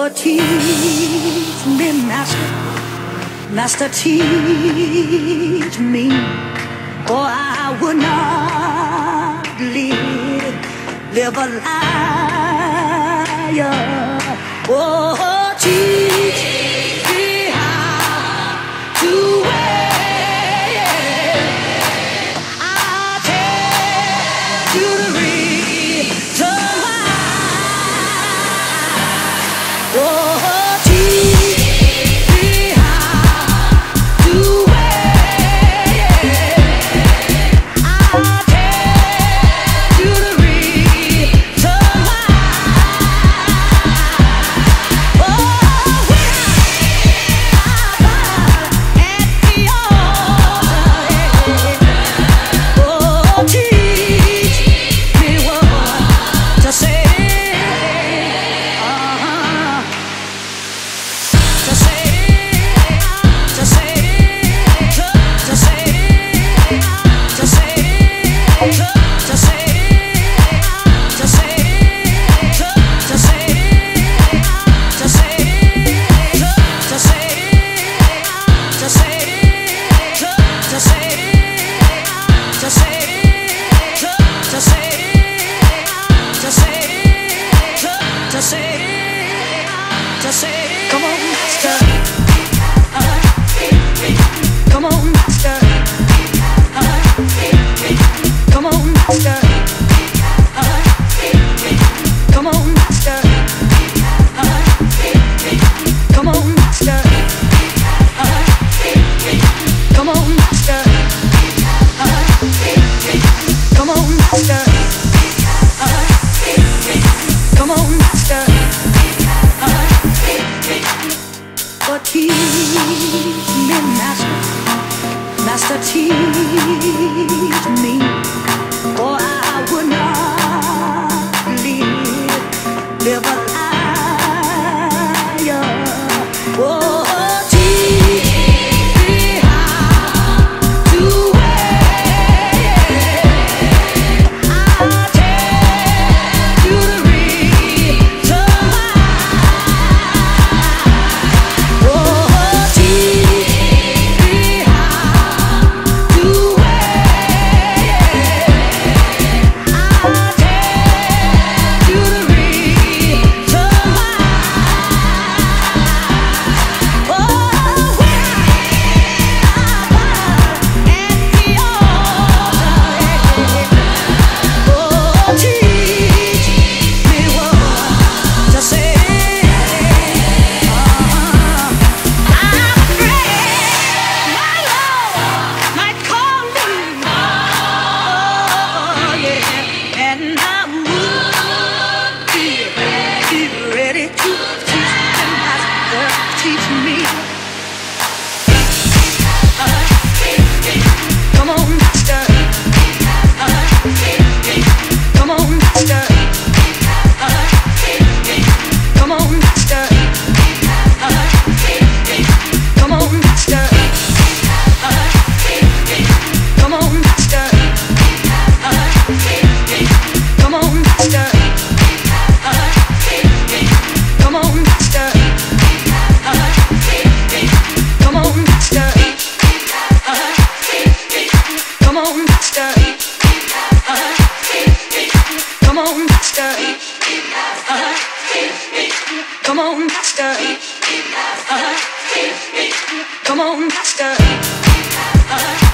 Oh, teach me, Master. Master, teach me. or I will not live, live a liar. Oh, sweet. Come on, Pastor. Uh-huh. Come on, Pastor. Uh-huh.